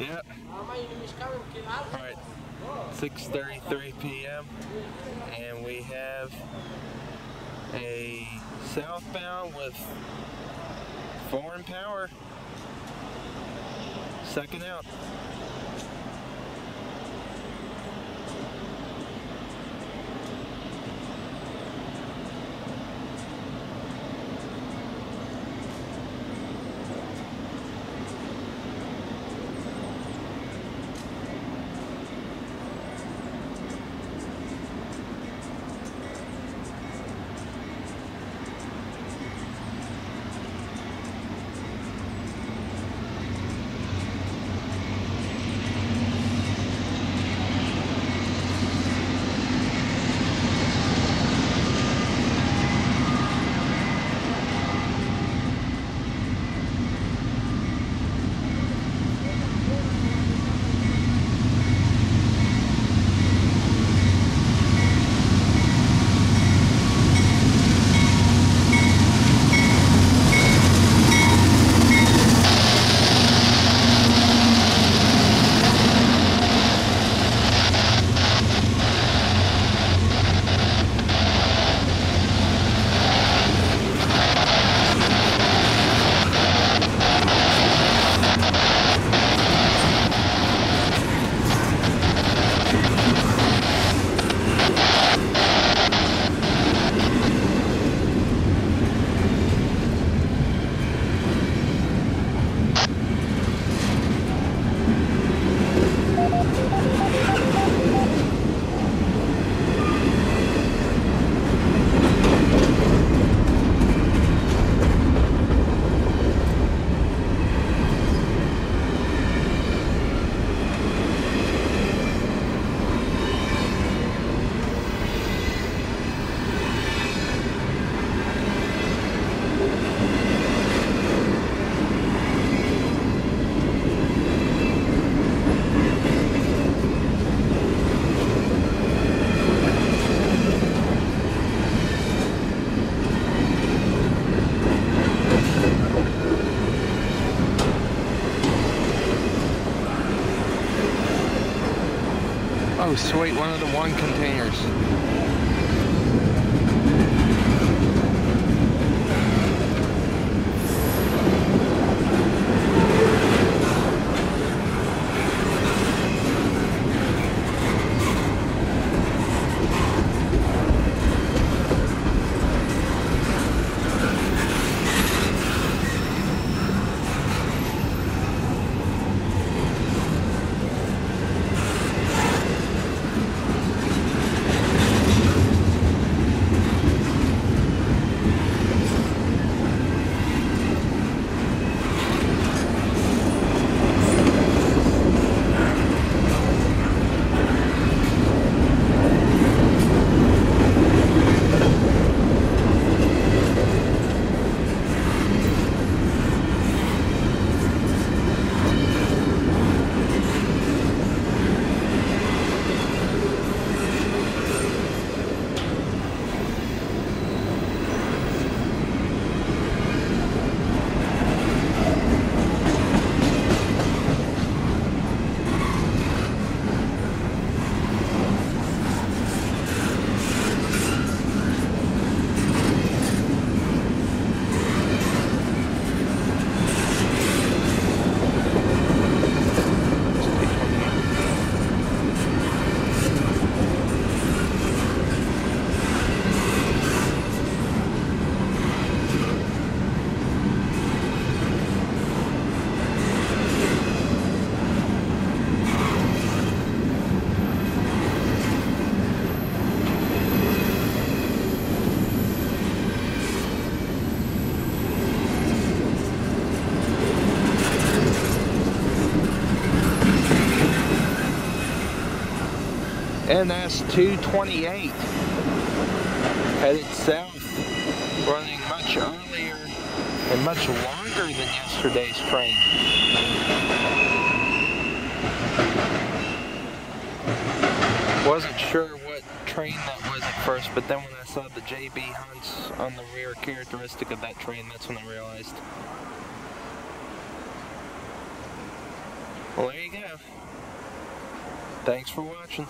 Yep. Alright, 6.33 p.m. And we have a southbound with foreign power. Second out. Sweet, one of the one containers. NS 228 headed south, running much earlier and much longer than yesterday's train. Wasn't sure what train that was at first, but then when I saw the JB Hunts on the rear characteristic of that train, that's when I realized. Well, there you go. Thanks for watching.